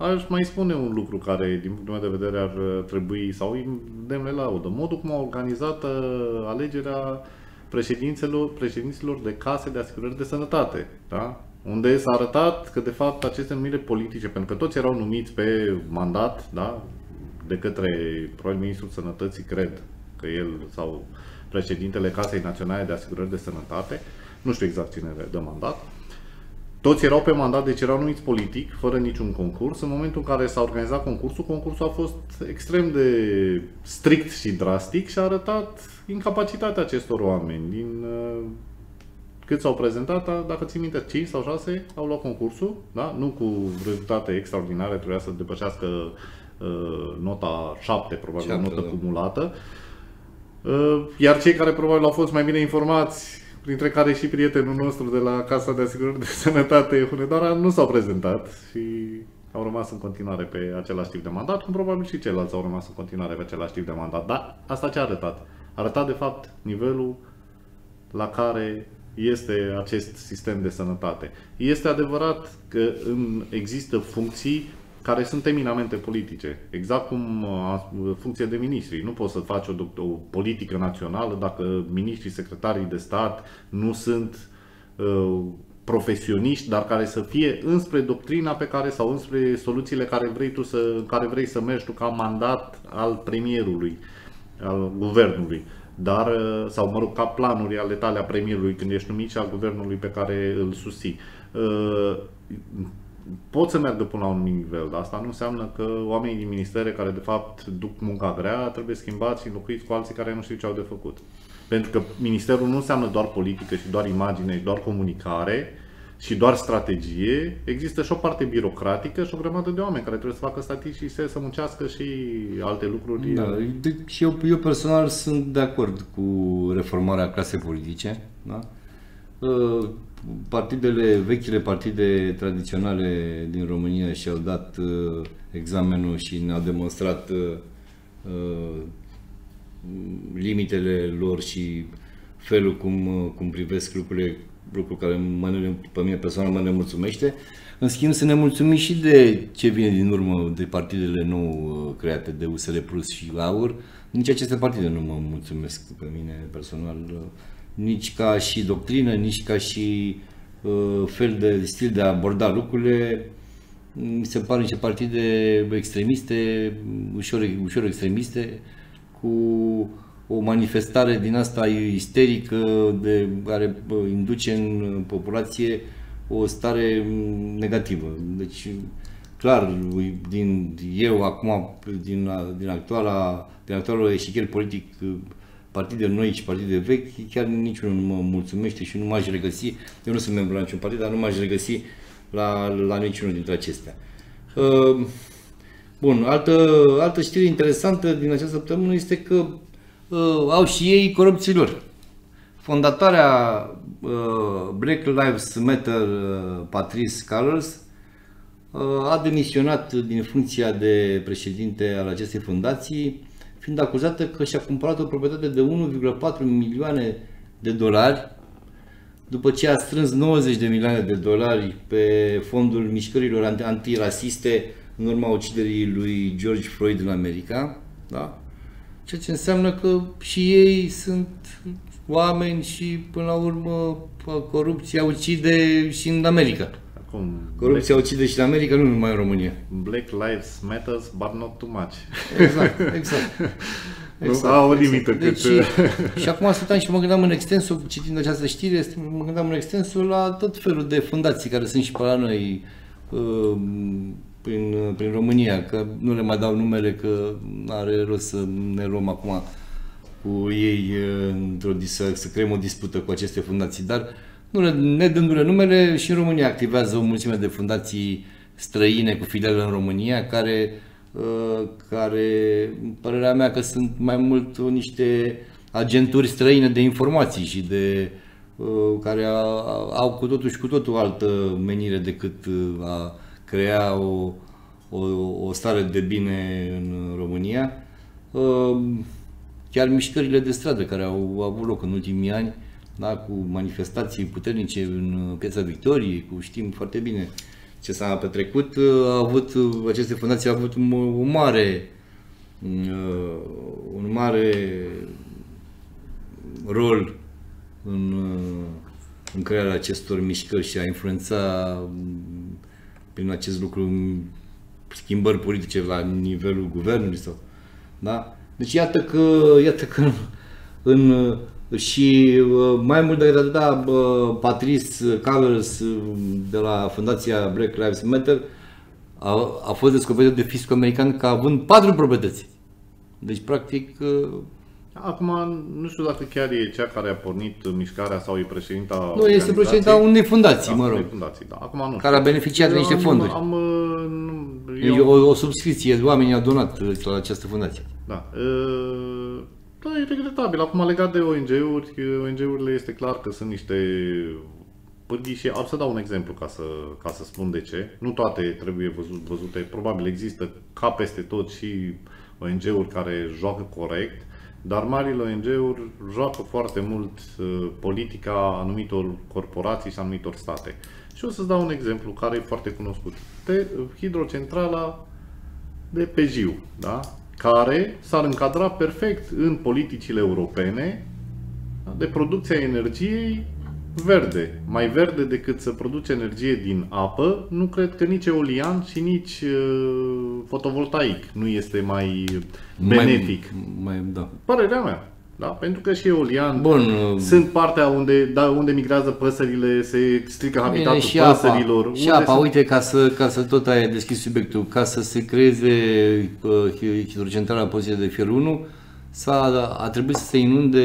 Aș mai spune un lucru care, din punctul meu de vedere, ar trebui, sau demne laudă. Modul cum a organizat uh, alegerea președinților, președinților de case de asigurări de sănătate. Da? Unde s-a arătat că, de fapt, aceste numire politice, pentru că toți erau numiți pe mandat, da? de către probabil Ministrul Sănătății, cred că el sau președintele Casei Naționale de Asigurări de Sănătate, nu știu exact cine dă mandat, toți erau pe mandat, deci erau numiți politic, fără niciun concurs. În momentul în care s-a organizat concursul, concursul a fost extrem de strict și drastic și a arătat incapacitatea acestor oameni. Din uh, cât s-au prezentat, dacă ții minte, 5 sau 6 au luat concursul, da? nu cu rezultate extraordinare, trebuia să depășească uh, nota 7, probabil, 7, notă da. cumulată. Uh, iar cei care probabil au fost mai bine informați printre care și prietenul nostru de la Casa de Asigurări de Sănătate Hunedoara, nu s-au prezentat și au rămas în continuare pe același tip de mandat, cum probabil și ceilalți au rămas în continuare pe același tip de mandat. Dar asta ce a arătat? A arătat, de fapt, nivelul la care este acest sistem de sănătate. Este adevărat că există funcții care sunt eminamente politice. Exact cum uh, funcție de ministri. Nu poți să faci o, o politică națională dacă ministrii, secretarii de stat nu sunt uh, profesioniști, dar care să fie înspre doctrina pe care sau înspre soluțiile care vrei tu să, care vrei să mergi tu ca mandat al premierului, al guvernului dar, uh, sau mă rog, ca planuri ale tale a premierului când ești numit și al guvernului pe care îl susții. Uh, pot să meargă până la un nivel, dar asta nu înseamnă că oamenii din ministere care de fapt duc munca grea trebuie schimbați și înlocuiți cu alții care nu știu ce au de făcut. Pentru că ministerul nu înseamnă doar politică și doar imagine și doar comunicare și doar strategie, există și o parte birocratică și o grămadă de oameni care trebuie să facă statistici și să muncească și alte lucruri. Da, și eu, eu personal sunt de acord cu reformarea clasei politice. Da? Uh, partidele, vechile partide tradiționale din România și-au dat uh, examenul și ne-au demonstrat uh, uh, limitele lor și felul cum, uh, cum privesc lucrurile, lucru care mă, pe mine personal mă nemulțumește. În schimb, să ne mulțumim și de ce vine din urmă de partidele nou uh, create de USR Plus și AUR. Nici aceste partide nu mă mulțumesc pe mine personal nici ca și doctrină, nici ca și uh, fel de stil de a aborda lucrurile. Mi se pare niște partide extremiste, ușor, ușor extremiste, cu o manifestare din asta isterică de, care induce în populație o stare negativă. Deci clar, din eu acum, din, din actuala, din actualul eșichel politic, partide noi și partide vechi, chiar niciunul nu mă mulțumește și nu m-aș regăsi, eu nu sunt membru la niciun partid, dar nu m-aș regăsi la, la niciunul dintre acestea. Uh, bun, altă, altă știre interesantă din această săptămână este că uh, au și ei corupților. Fondatoarea uh, Black Lives Matter, uh, Patrice Cullors, uh, a demisionat din funcția de președinte al acestei fundații, fiind acuzată că și-a cumpărat o proprietate de 1,4 milioane de dolari după ce a strâns 90 de milioane de dolari pe fondul mișcărilor antirasiste în urma uciderii lui George Floyd în America, da? ceea ce înseamnă că și ei sunt oameni și până la urmă corupția ucide și în America. Acum, corupția Black... ucide și în America, nu numai în România. Black lives matters, but not too much. Exact, exact. Exact, au o limită exact. cât... Deci, și acum stăteam și mă gândeam în extensul, citind această știre, mă gândeam în extensul la tot felul de fundații care sunt și pe la noi uh, prin, prin România, că nu le mai dau numele, că are rost să ne luăm acum cu ei uh, într-o, să, să creăm o dispută cu aceste fundații, dar nu le, ne dându-le numele, și în România activează o mulțime de fundații străine cu filiale în România, care Uh, care, părerea mea că sunt mai mult niște agenturi străine de informații și de uh, care au cu totul și cu totul altă menire decât uh, a crea o, o, o stare de bine în România. Chiar mișcările de stradă care au avut loc în ultimii ani, da, cu manifestații puternice în Piața Victoriei, cu știm foarte bine ce s-a petrecut, a avut, aceste fundații au avut un, un mare uh, un mare rol în, uh, în crearea acestor mișcări și a influența mm, prin acest lucru schimbări politice la nivelul guvernului sau, da? Deci iată că, iată că în, și uh, mai mult decât atât, da, Patrice Cavers uh, de la Fundația Black Lives Matter a, a fost descoperit de fiscul american ca având patru proprietăți. Deci, practic... Uh, Acum, nu știu dacă chiar e cea care a pornit mișcarea sau e președinta Nu, este președinta unei fundații, da, mă rog. Fundații, da. Acum nu care a beneficiat de niște fonduri. Am, am, eu... o, o subscripție, oamenii au donat la această fundație. Da. Uh da, e regretabil. Acum, legat de ONG-uri, ONG-urile este clar că sunt niște pârghii și am să dau un exemplu ca să, ca să spun de ce. Nu toate trebuie văzut, văzute, probabil există ca peste tot și ONG-uri care joacă corect, dar marile ONG-uri joacă foarte mult uh, politica anumitor corporații și anumitor state. Și o să-ți dau un exemplu care e foarte cunoscut. De hidrocentrala de pe Jiu, da? Care s-ar încadra perfect în politicile europene de producția energiei verde. Mai verde decât să produce energie din apă, nu cred că nici eolian și nici uh, fotovoltaic nu este mai benefic. Mai, mai, da. Părerea mea. Da? Pentru că și eolian Bun. sunt partea unde, da, unde migrează păsările, se strică habitatul Bine, și păsărilor. Apa. Și apa, se... uite, ca să, ca să tot ai deschis subiectul, ca să se creeze uh, hidrocentrala poziție de fier 1, S-a, a trebuit să se inunde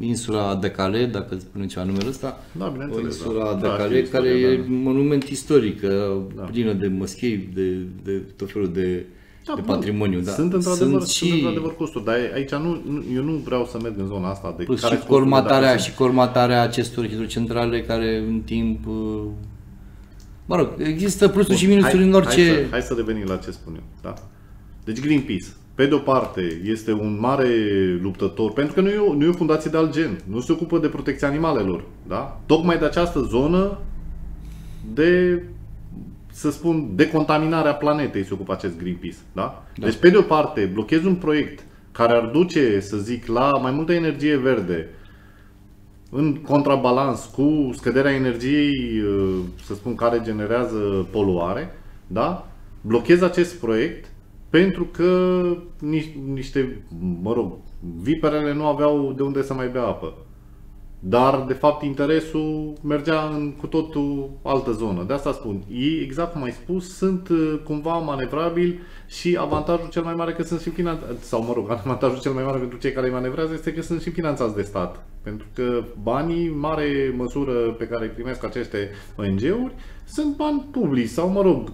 insula de Cale, dacă îți spune ceva numele ăsta. Da, bineînțeles. O insula da. de da, Cale, care e da. monument istoric, da. plină de moschei, de, de tot felul de da, de patrimoniu. Da. Sunt într-adevăr, sunt, și... sunt într-adevăr costuri, dar aici nu, eu nu vreau să merg în zona asta de Plus care și colmatarea, și colmatarea acestor hidrocentrale care în timp uh, Mă rog, există plusuri și minusuri în orice... Hai să, hai să revenim la ce spun eu. Da? Deci Greenpeace, pe de-o parte, este un mare luptător, pentru că nu e, o, nu e o fundație de alt gen, nu se ocupă de protecția animalelor. Da? Tocmai de această zonă de să spun, decontaminarea planetei se ocupă acest Greenpeace. Da? da? Deci, pe de o parte, blochezi un proiect care ar duce, să zic, la mai multă energie verde, în contrabalans cu scăderea energiei, uh, să spun, care generează poluare, da? blochezi acest proiect pentru că niște, mă rog, viperele nu aveau de unde să mai bea apă. Dar, de fapt, interesul mergea în cu totul altă zonă. De asta spun. Ei, exact cum ai spus, sunt uh, cumva manevrabili și avantajul cel mai mare că sunt și finanțați, sau mă rog, avantajul cel mai mare pentru cei care îi manevrează este că sunt și finanțați de stat. Pentru că banii, mare măsură pe care îi primesc aceste ONG-uri, sunt bani publici sau, mă rog,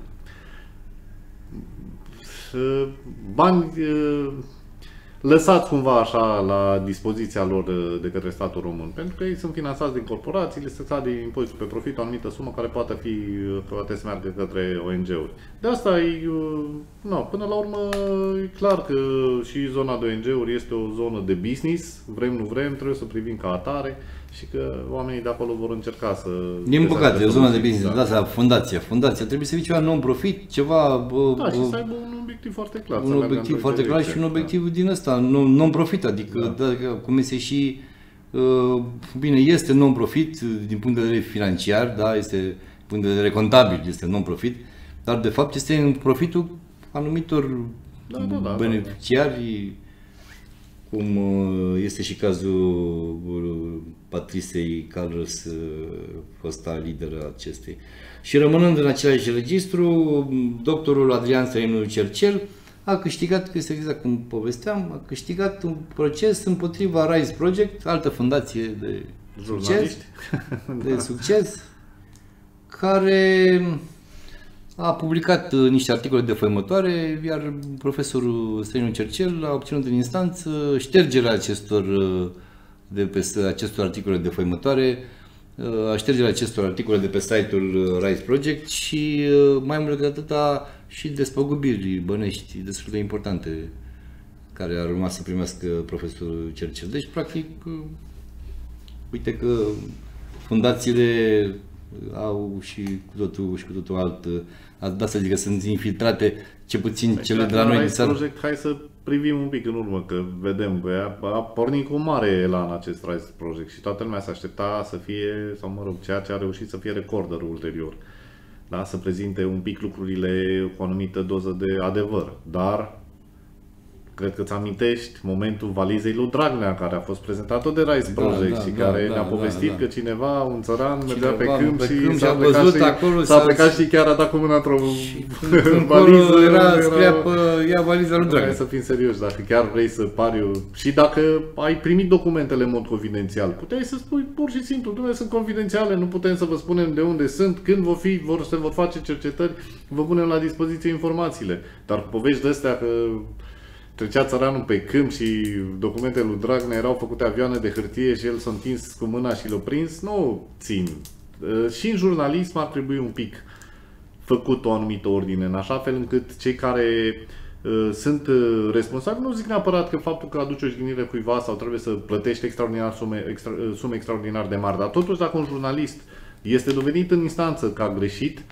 uh, bani uh, lăsați cumva așa la dispoziția lor uh, de către statul român. Pentru că ei sunt finanțați din corporații, le se de impozitul pe profit o anumită sumă care poate fi uh, poate să meargă către ONG-uri. De asta e, uh, no, până la urmă e clar că și zona de ONG-uri este o zonă de business, vrem nu vrem, trebuie să privim ca atare și că oamenii de acolo vor încerca să... Din păcate, o zonă de business, da, asta, fundația. Fundația trebuie să fie ceva non-profit, ceva... Da, și să aibă un obiectiv foarte clar. Un obiectiv foarte clar și un obiectiv da. din ăsta, non-profit, adică, da. Da, cum este și... Uh, bine, este non-profit din punct de vedere financiar, da, este din punct de vedere contabil, este non-profit, dar de fapt este în profitul anumitor da, da, da, beneficiari da, da cum uh, este și cazul uh, Patricei Calrăs, uh, fosta lideră acestei. Și rămânând în același registru, doctorul Adrian Străinu Cercel a câștigat, este exact cum povesteam, a câștigat un proces împotriva Rise Project, altă fundație de succes, de succes, care a publicat uh, niște articole defăimătoare, iar profesorul Străinu Cercel a obținut în instanță ștergerea acestor, uh, de pe, acestor articole defăimătoare, uh, a ștergerea acestor articole de pe site-ul Rise Project și mai mult decât atâta și despăgubiri bănești destul de importante care ar urma să primească profesorul Cercel. Deci, practic, uite că fundațiile au și cu totul, și cu totul alt, da să zic că sunt infiltrate, ce puțin deci, cele de la noi din țară. Project, hai să privim un pic în urmă, că vedem că a, a pornit cu mare elan acest Rise Project și toată lumea se aștepta să fie, sau mă rog, ceea ce a reușit să fie recorderul ulterior. Da? Să prezinte un pic lucrurile cu o anumită doză de adevăr. Dar cred că ți amintești momentul valizei lui Dragnea, care a fost prezentat tot de Rise da, Project da, și da, care da, ne-a da, povestit da, da. că cineva, un țăran, mergea pe câmp pe și, câmp s-a, plecat văzut și, acolo, s-a plecat și chiar a dat cu mâna într-o valiză. Era, scria pe, ia valiza lui Dragnea. să fim serioși, dacă chiar vrei să pari și dacă ai primit documentele în mod confidențial, puteai să spui pur și simplu, nu sunt confidențiale, nu putem să vă spunem de unde sunt, când vor fi, vor, se vor face cercetări, vă punem la dispoziție informațiile. Dar povești de astea că trecea țăranul pe câmp și documentele lui Dragnea erau făcute avioane de hârtie și el s-a întins cu mâna și l-a prins, nu țin. Uh, și în jurnalism ar trebui un pic făcut o anumită ordine, în așa fel încât cei care uh, sunt uh, responsabili, nu zic neapărat că faptul că aduce o jignire cuiva sau trebuie să plătești extraordinar sume, extra, sume extraordinar de mari, dar totuși dacă un jurnalist este dovedit în instanță că a greșit, uh,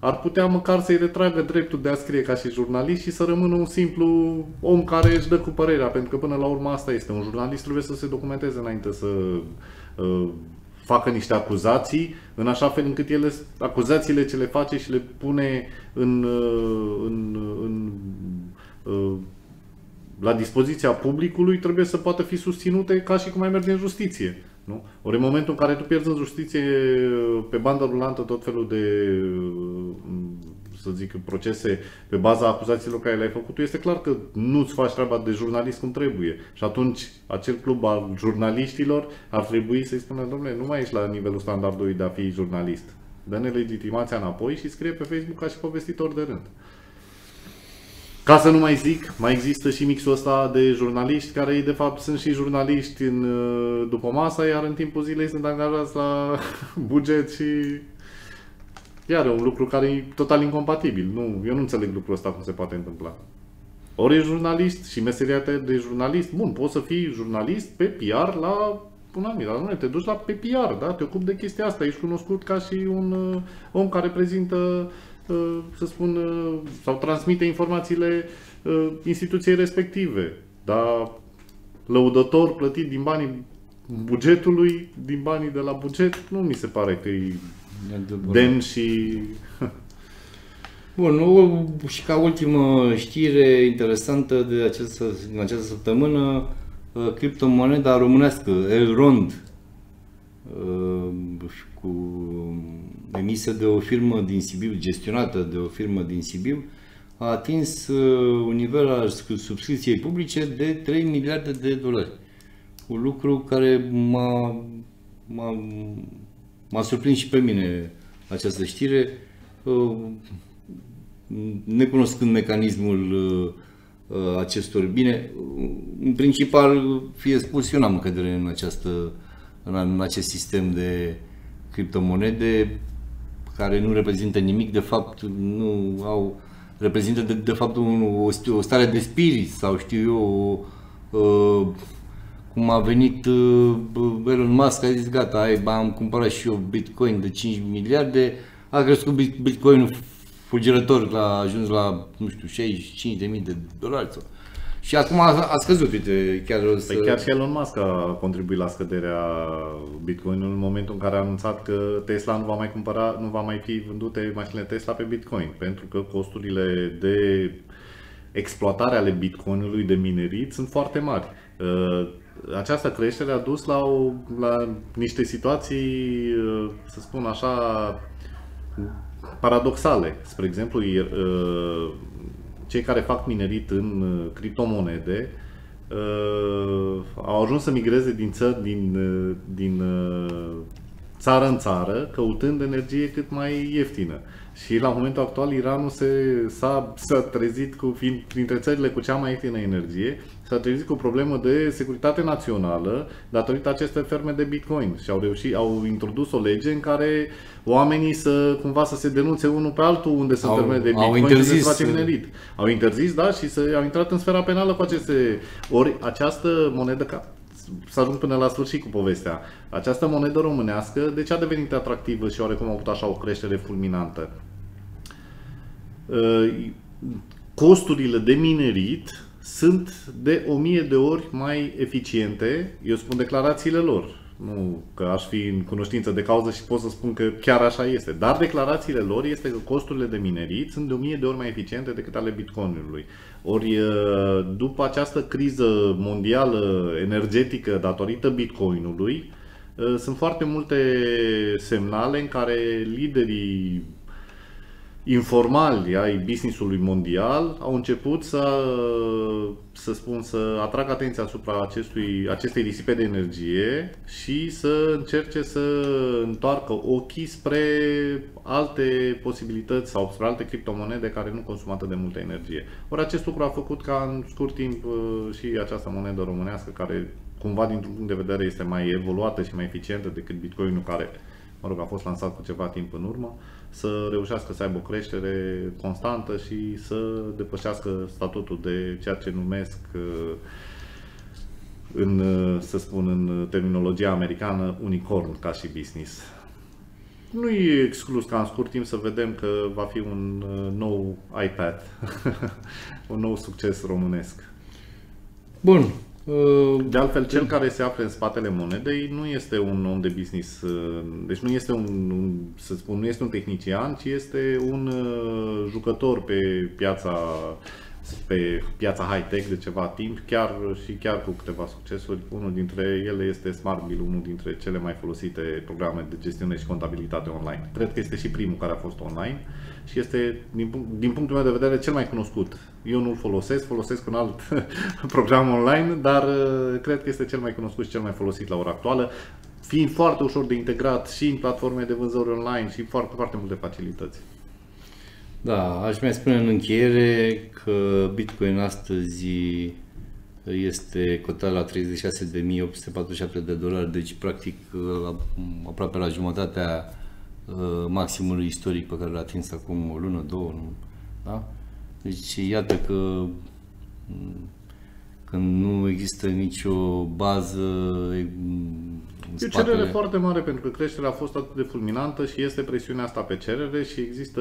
ar putea măcar să-i retragă dreptul de a scrie ca și jurnalist și să rămână un simplu om care își dă cu părerea, pentru că până la urmă asta este. Un jurnalist trebuie să se documenteze înainte să uh, facă niște acuzații, în așa fel încât ele, acuzațiile ce le face și le pune în, uh, în, în, uh, la dispoziția publicului trebuie să poată fi susținute ca și cum ai merge în justiție. Nu? Ori în momentul în care tu pierzi în justiție pe bandă rulantă tot felul de să zic, procese pe baza acuzațiilor care le-ai făcut, tu este clar că nu-ți faci treaba de jurnalist cum trebuie. Și atunci acel club al jurnaliștilor ar trebui să-i spună, domnule, nu mai ești la nivelul standardului de a fi jurnalist. Dă-ne legitimația înapoi și scrie pe Facebook ca și povestitor de rând. Ca să nu mai zic, mai există și mixul ăsta de jurnaliști care de fapt sunt și jurnaliști în, uh, după masa, iar în timpul zilei sunt angajați la buget și iar un lucru care e total incompatibil. Nu, eu nu înțeleg lucrul ăsta cum se poate întâmpla. Ori e jurnalist și meseria ta de jurnalist, bun, poți să fii jurnalist pe PR la un anumit, dar nu te duci la pe PR, da? Te ocupi de chestia asta, ești cunoscut ca și un uh, om care prezintă uh, Uh, să spun, uh, sau transmite informațiile uh, instituției respective. Dar lăudător plătit din banii bugetului, din banii de la buget, nu mi se pare că e demn și... Bun, nu, și ca ultimă știre interesantă de această, în această săptămână, criptomoneda românească, Elrond, uh, cu emisă de o firmă din Sibiu, gestionată de o firmă din Sibiu, a atins uh, un nivel al subscripției publice de 3 miliarde de dolari. Un lucru care m-a, m-a, m-a surprins și pe mine această știre, uh, necunoscând mecanismul uh, acestor bine. În principal, fie spus, eu n-am încredere în, această, în acest sistem de criptomonede care nu reprezintă nimic, de fapt nu au reprezintă de, de fapt un, o, o stare de spirit sau știu eu, o, uh, cum a venit uh, Elon Musk, a zis gata, ai, am cumpărat și eu Bitcoin de 5 miliarde, a crescut Bitcoinul fulgerător, a ajuns la, nu știu, 65.000 de dolari sau și acum a, a scăzut, uite, chiar o să... Păi chiar și Elon Musk a contribuit la scăderea Bitcoin în momentul în care a anunțat că Tesla nu va mai cumpăra, nu va mai fi vândute mașinile Tesla pe Bitcoin, pentru că costurile de exploatare ale Bitcoinului de minerit sunt foarte mari. Uh, această creștere a dus la, o, la niște situații, uh, să spun așa, paradoxale. Spre exemplu, uh, cei care fac minerit în uh, criptomonede uh, au ajuns să migreze din țări, din, uh, din uh, țară în țară, căutând energie cât mai ieftină. Și la momentul actual Iranul se, s-a, s-a trezit cu, fiind printre țările cu cea mai ieftină energie, s-a trezit cu o problemă de securitate națională datorită acestei ferme de Bitcoin și au reușit, au introdus o lege în care oamenii să cumva să se denunțe unul pe altul unde sunt ferme de Bitcoin au interzis, și se face minerit. Au interzis, da, și să, au intrat în sfera penală cu aceste... Ori această monedă, ca, să ajung până la sfârșit cu povestea. Această monedă românească, de ce a devenit atractivă și oarecum a avut așa o creștere fulminantă? Uh, costurile de minerit sunt de o mie de ori mai eficiente, eu spun declarațiile lor. Nu că aș fi în cunoștință de cauză și pot să spun că chiar așa este. Dar declarațiile lor este că costurile de minerit sunt de o mie de ori mai eficiente decât ale bitcoinului. Ori după această criză mondială energetică datorită bitcoinului, sunt foarte multe semnale în care liderii informali ai businessului mondial au început să, să spun, să atragă atenția asupra acestui, acestei disipe de energie și să încerce să întoarcă ochii spre alte posibilități sau spre alte criptomonede care nu consumă atât de multă energie. Ori acest lucru a făcut ca în scurt timp uh, și această monedă românească care cumva dintr-un punct de vedere este mai evoluată și mai eficientă decât Bitcoinul care, mă rog, a fost lansat cu ceva timp în urmă, să reușească să aibă o creștere constantă și să depășească statutul de ceea ce numesc uh, în, uh, să spun în terminologia americană, unicorn ca și business. Nu e exclus ca în scurt timp să vedem că va fi un uh, nou iPad, un nou succes românesc. Bun, de altfel, cel care se află în spatele monedei nu este un om de business, uh, deci nu este un, un să spun, nu este un tehnician, ci este un uh, jucător pe piața pe piața high-tech de ceva timp, chiar și chiar cu câteva succesuri. Unul dintre ele este SmartBill, unul dintre cele mai folosite programe de gestiune și contabilitate online. Cred că este și primul care a fost online și este, din, punct, din punctul meu de vedere, cel mai cunoscut. Eu nu-l folosesc, folosesc un alt program online, dar uh, cred că este cel mai cunoscut și cel mai folosit la ora actuală, fiind foarte ușor de integrat și în platforme de vânzări online și foarte, foarte multe facilități. Da, aș mai spune în încheiere că Bitcoin astăzi este cotat la 36.847 de dolari, deci practic aproape la jumătatea uh, maximului istoric pe care l-a atins acum o lună, două, nu? Da? Deci iată că când nu există nicio bază E o cerere foarte mare pentru că creșterea a fost atât de fulminantă și este presiunea asta pe cerere și există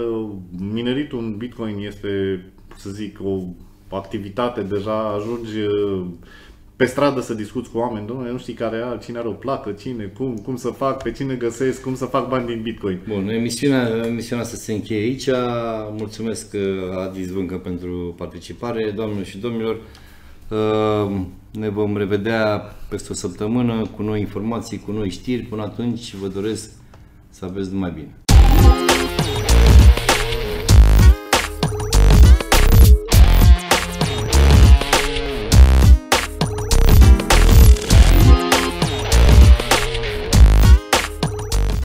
mineritul în Bitcoin este, să zic, o activitate deja ajungi uh, pe stradă să discuți cu oameni, domnule, nu știi care are, cine are o placă, cine, cum, cum să fac, pe cine găsesc, cum să fac bani din Bitcoin. Bun, emisiunea, emisiunea să se încheie aici. Mulțumesc uh, Adis Vâncă pentru participare, doamnelor și domnilor. Uh, ne vom revedea peste o săptămână cu noi informații, cu noi știri. Până atunci vă doresc să aveți numai bine.